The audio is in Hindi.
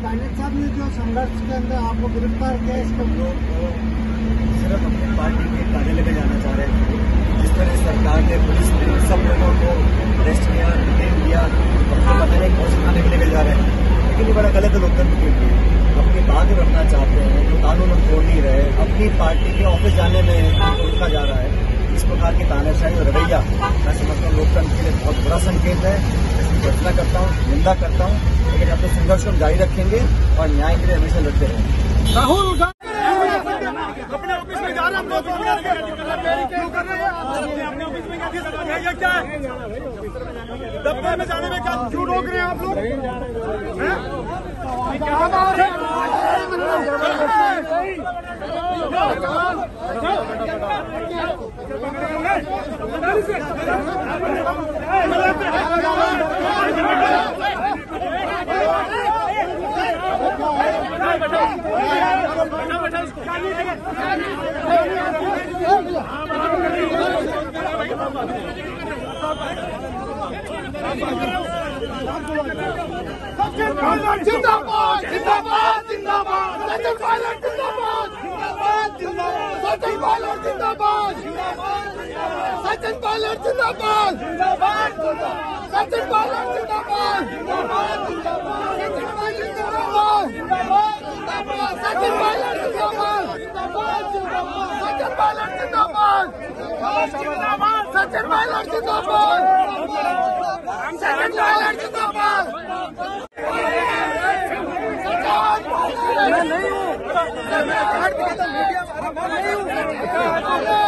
कायनेत साहब ने जो संघर्ष के अंदर आपको गिरफ़्तार किया इसको लोग सिर्फ़ अपनी पार्टी के कार्यालय में जाना चाह रहे थे जिस तरह सरकार ने पुलिस ने सब लोगों को अरेस्ट किया डिटेन किया अपने पता नहीं कौन खाने के लेकर जा रहे हैं। लेकिन ये बड़ा गलत है लोकतंत्र के लिए अपनी बात रखना चाहते हैं, जो कानून हम तोड़ नहीं रहे, अपनी पार्टी के ऑफ़िस जाने में रोका जा रहा है। इस प्रकार की तानाशाही और रवैया, मैं समझता हूँ लोकतंत्र के लिए बहुत बुरा संकेत है। घोषणा करता हूँ निंदा करता हूँ लेकिन अपने संघर्ष को हम जारी रखेंगे और न्याय के लिए हमेशा लड़ते रहेंगे राहुल अपने ऑफ़िस में जा रहे हैं हम लोग क्यों कर रहे हैं। अपने अपने ऑफ़िस में क्या है? है दफ्तर में जाने में क्या क्यों रोक रहे हैं आप लोग? क्या बात है? जिंदाबाद जिंदाबाद सचिन पायलट जिंदाबाद जिंदाबाद जिंदाबाद सचिन पायलट जिंदाबाद सचिन पायलट जिंदाबाद। जिंदाबाद। सचिन पायलट जिंदाबाद। जिंदाबाद सचिन पायलट जिंदाबाद। जिंदाबाद सचिन पायलट जिंदाबाद। सचिन पायलट जिंदाबाद। सचिन पायलट जिंदाबाद। सचिन पायलट जिंदाबाद। मीडिया